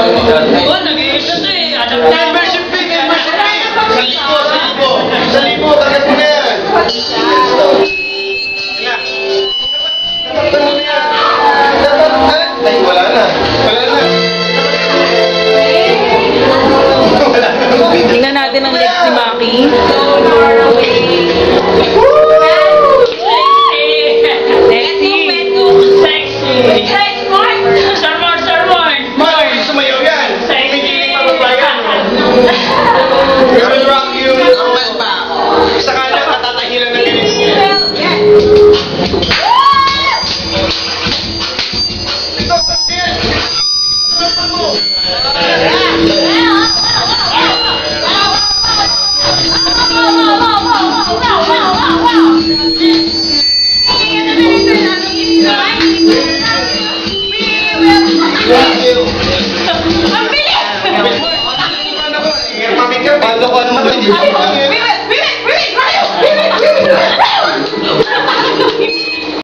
Oh, nag-iisa to eh. Alam na. Membership fee, membership fee! Sa libo, sa libo! Sa libo, tagad mo na yan! Ay! Wala na! Wala na! Tingnan natin ang legs ni Maki. Dapat.